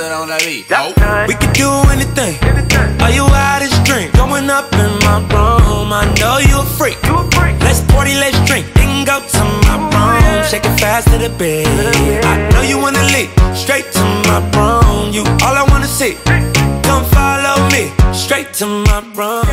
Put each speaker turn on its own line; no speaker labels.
on that beat.
We can do anything. Are you out of drink? Going up in my room. I know you a freak. Let's party, let's drink. Then go to my room. Shake it fast to the bed. I know you wanna leap Straight to my room. You all I wanna see. Come follow me. Straight to my room.